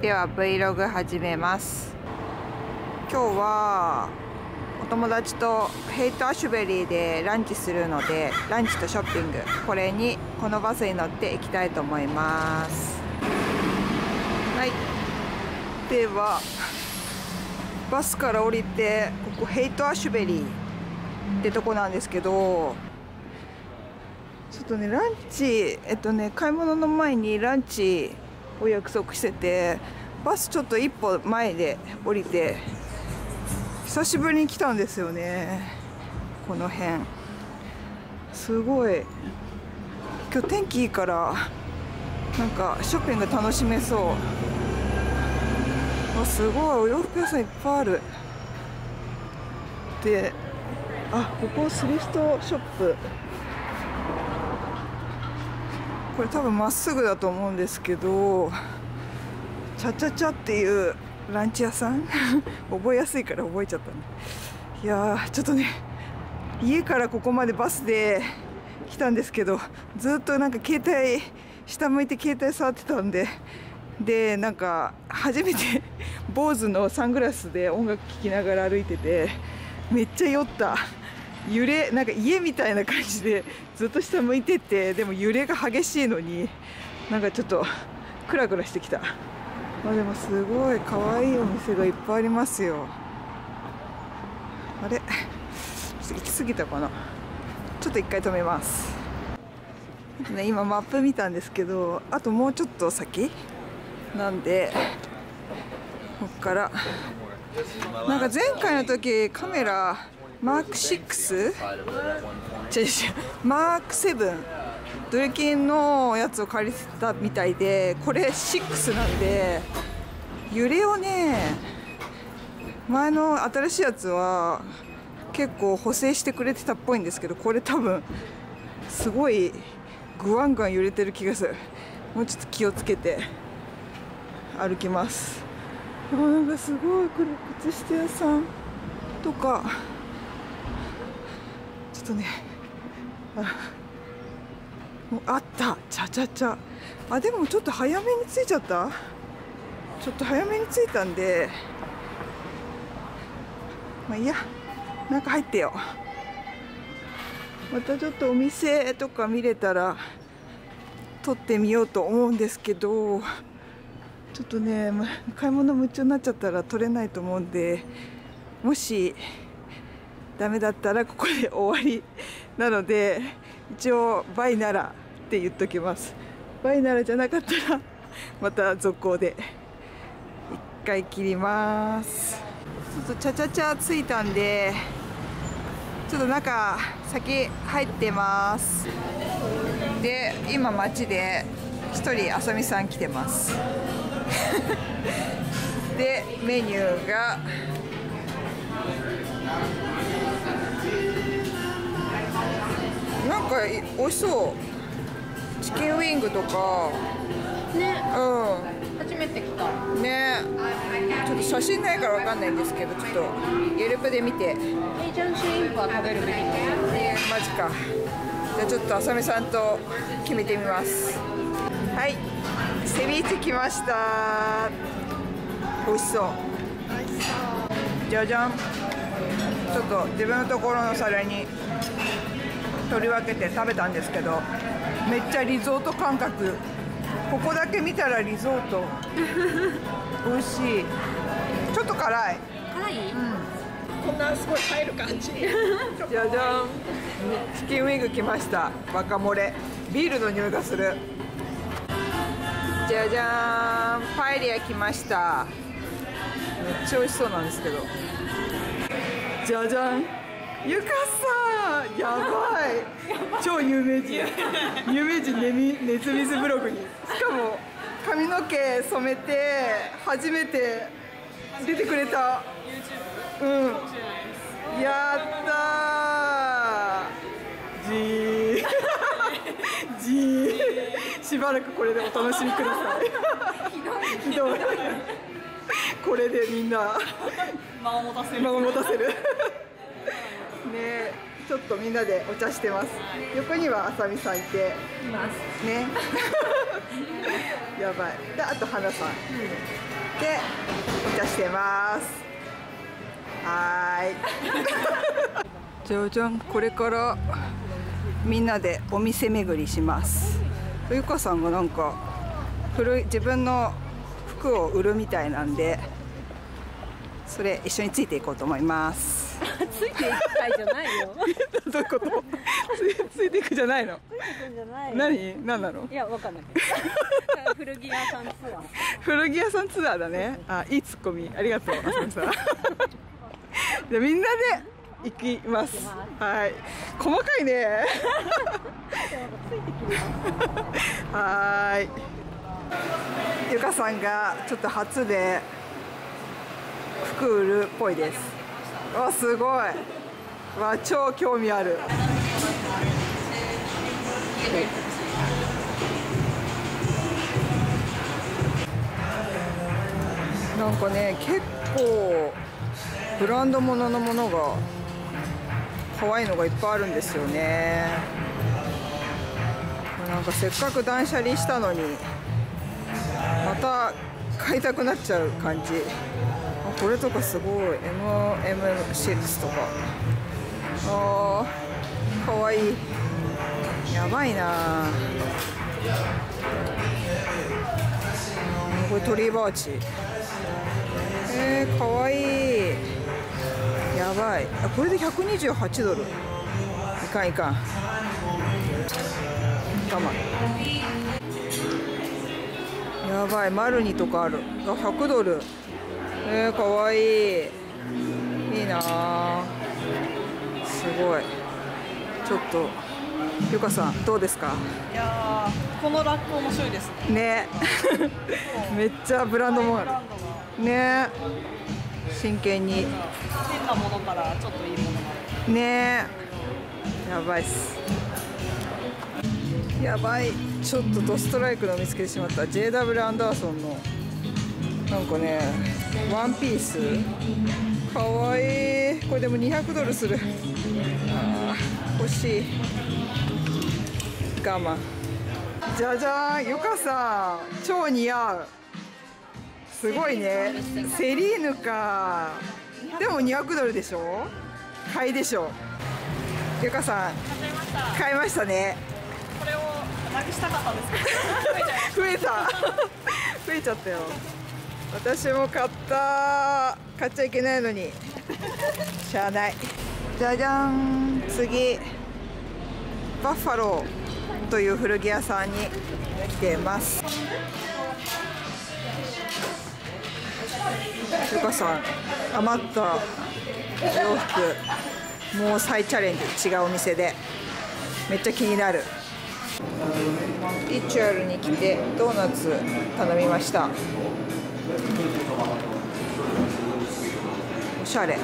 では Vlog 始めます。今日はお友達とヘイトアシュベリーでランチするのでランチとショッピング。これにこのバスに乗って行きたいと思います。はい。ではバスから降りてここヘイトアシュベリーってとこなんですけどちょっとねランチえっとね買い物の前にランチを約束しててバスちょっと一歩前で降りて久しぶりに来たんですよねこの辺。すごい。今日天気いいからなんかショッピング楽しめそう。あすごい。お洋服屋さんいっぱいある。であここスリフトショップ。これ多分まっすぐだと思うんですけどチャチャチャっていうランチ屋さん？覚えやすいから覚えちゃったね。いやーちょっとね家からここまでバスで来たんですけどずっとなんか携帯下向いて携帯触ってたんででなんか初めて 坊主のサングラスで音楽聴きながら歩いててめっちゃ酔った。揺れなんか家みたいな感じでずっと下向いててでも揺れが激しいのになんかちょっとクラクラしてきた。あでもすごい可愛いお店がいっぱいありますよ。あれ？行き過ぎたかな？ちょっと一回止めます、ね、今マップ見たんですけどあともうちょっと先？なんでこっから。なんか前回の時カメラマーク 6? 違う違う。マーク7ドレキンのやつを借りてたみたいでこれ6なんで揺れをね前の新しいやつは結構補正してくれてたっぽいんですけどこれ多分すごいグワングワン揺れてる気がする。もうちょっと気をつけて歩きます。あなんかすごいこれ靴下屋さんとかちょっとね。あもうあった。チャチャチャあでもちょっと早めに着いちゃった？ちょっと早めに着いたんで。まあいいや。中入ってよ。またちょっとお店とか見れたら撮ってみようと思うんですけど。ちょっとね、買い物夢中になっちゃったら撮れないと思うんで。もしダメだったらここで終わりなので一応バイならって言っときます。バイならじゃなかったらまた続行で一回切ります。ちょっとチャチャチャついたんでちょっと中先入ってます。で今街で一人あさみさん来てます。でメニューがなんか美味しそう。チキンウィングとか。ね、う初めて来た。んね。ちょっと写真ないからわかんないんですけどちょっとゲルプで見て。エイジャンシュリンプは食べるべき？マジか。じゃあちょっとあさみさんと決めてみます。はい。セビーチェ来ました。美味しそう。じゃじゃん。ちょっと自分のところの皿に取り分けて食べたんですけどめっちゃリゾート感覚。ここだけ見たらリゾート。美味しい。ちょっと辛い。辛い？こんなすごい入る感じ。じゃじゃん。チキンウィング来ました。若漏れ。ビールの匂いがする。じゃじゃーん。パエリア来ました。めっちゃ美味しそうなんですけど。じゃじゃん。ゆかさんやばい。超有名人。有名人ネミネズミズブログに。しかも髪の毛染めて初めて出てくれた。うん。やったー。じー。じー。しばらくこれでお楽しみください。ひどい。これでみんな。間を持たせる。間を持たせる。ねちょっとみんなでお茶してます。横にはあさみさんいて。います。ね。やばい。であと花さん、でお茶してます。はーい。じゃじゃんこれからみんなでお店巡りします。ゆかさんがなんか古い自分の服を売るみたいなんでそれ一緒についていこうと思いますついていく会じゃないよ。どういうこと？つついていくじゃないの？じゃない何何？なのいやわかんない 古着屋さんツアー。古着屋さんツアーだね。あいいツッコミ。ありがとう じゃあみんなで行きます。はい。細かいね。はーい。ゆかさんがちょっと初で服売るっぽいですわすごい。わ超興味ある。なんかね結構ブランド物のものが可愛いのがいっぱいあるんですよね。なんかせっかく断捨離したのにまた買いたくなっちゃう感じ。これとかすごい。MM6 とか。あーかわいい。やばいな。これトリーバーチ。えー、かわいい。やばい。あこれで128ドル。いかんいかん。我慢やばい。マルニとかある。あ100ドル。えー、かわい。いいいなあすごい。ちょっとゆかさんどうですか？いやーこのラック面白いですね。ね。めっちゃブランドもある。ね。真剣に。変なものからちょっといいものまで。ね。やばいっす。やばい。ちょっとドストライクの見つけてしまった。JW アンダーソンのなんかねワンピースかわいい。これでも200ドルする。あー欲しい。我慢じゃじゃーん。ゆかさん超似合う。すごいね。セリーヌか。でも200ドルでしょ？買いでしょ？ゆかさん買いましたね。これをなくしたかったんですけど。増えた。増えちゃったよ私も買った。買っちゃいけないのに。しゃあない。じゃじゃん。次。バッファローという古着屋さんに来てます。ゆかさん余った洋服。もう再チャレンジ。違うお店で。めっちゃ気になる。リチュアルに来てドーナツ頼みました。おしゃれ。